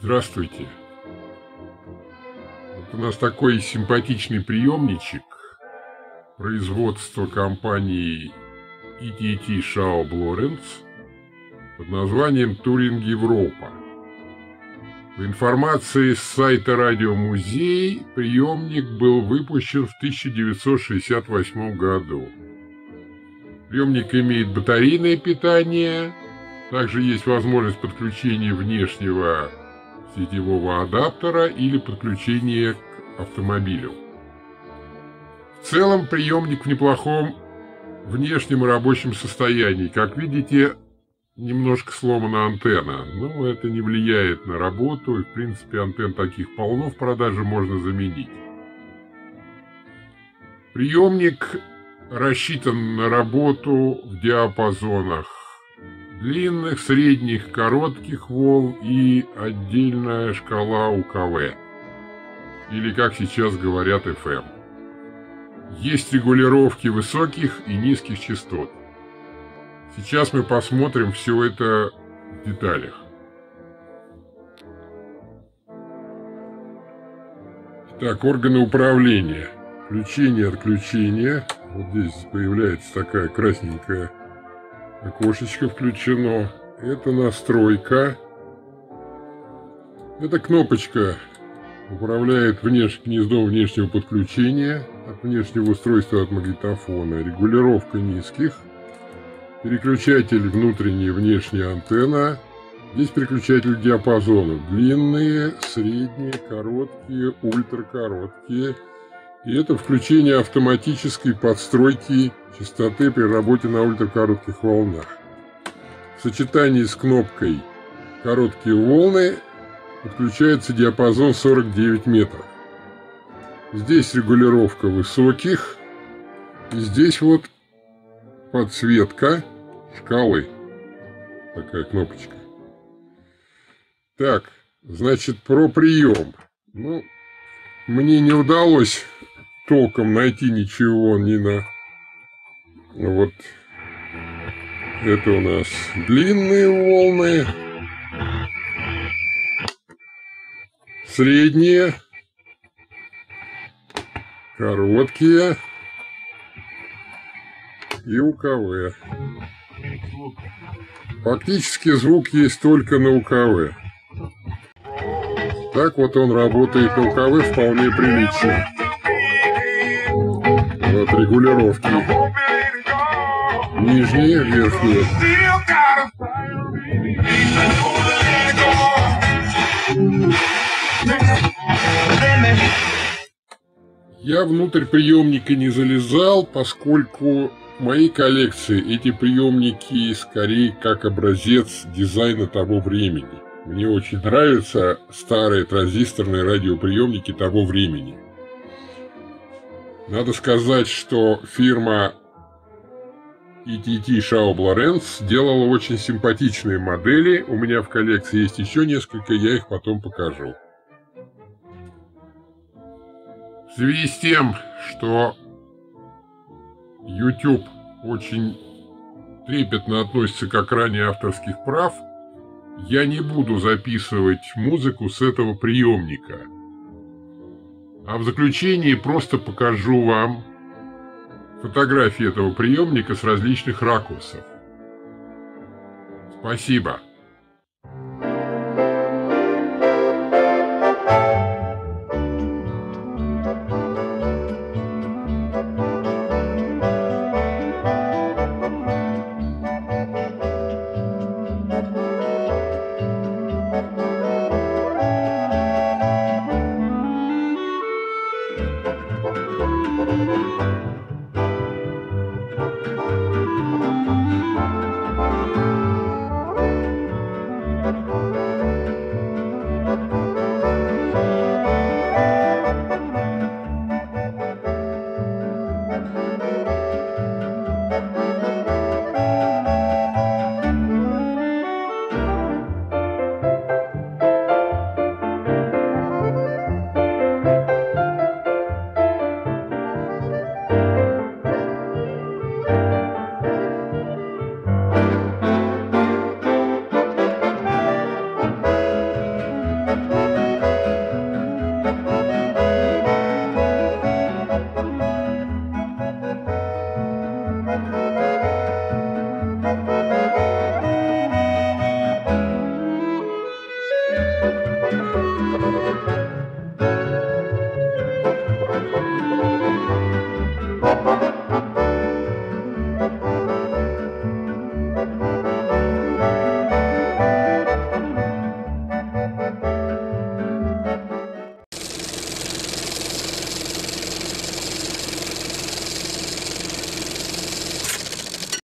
Здравствуйте. Вот у нас такой симпатичный приемничек производства компании ETT Shaw Lawrence под названием Туринг Европа. По информации с сайта Радиомузей, приемник был выпущен в 1968 году. Приемник имеет батарейное питание, также есть возможность подключения внешнего сетевого адаптера или подключения к автомобилю. В целом приемник в неплохом внешнем рабочем состоянии. Как видите, немножко сломана антенна, но это не влияет на работу, и в принципе антенн таких полно в продаже, можно заменить. Приемник рассчитан на работу в диапазонах длинных, средних, коротких волн и отдельная шкала УКВ, или как сейчас говорят FM. Есть регулировки высоких и низких частот. Сейчас мы посмотрим все это в деталях. Так, органы управления. Включение, отключение. Вот здесь появляется такая красненькая окошечко включено. Это настройка. Эта кнопочка управляет внеш... гнездом внешнего подключения от внешнего устройства от магнитофона. Регулировка низких. Переключатель внутренняя и внешняя антенна. Здесь переключатель диапазонов. Длинные, средние, короткие, ультракороткие. И это включение автоматической подстройки частоты при работе на ультракоротких волнах. В сочетании с кнопкой «Короткие волны» подключается диапазон 49 метров. Здесь регулировка высоких. И здесь вот подсветка шкалы. Такая кнопочка. Так, значит, про прием. Ну, мне не удалось толком найти ничего ни на... Вот это у нас длинные волны, средние, короткие и УКВ. Фактически звук есть только на УКВ. Так вот он работает на УКВ вполне прилично от регулировки. Нижние, верхние. Я внутрь приемника не залезал, поскольку моей коллекции эти приемники скорее как образец дизайна того времени. Мне очень нравятся старые транзисторные радиоприемники того времени. Надо сказать, что фирма ETT Shaw Lawrence делала очень симпатичные модели. У меня в коллекции есть еще несколько, я их потом покажу. В связи с тем, что YouTube очень трепетно относится к охране авторских прав, я не буду записывать музыку с этого приемника – а в заключении просто покажу вам фотографии этого приемника с различных ракурсов. Спасибо.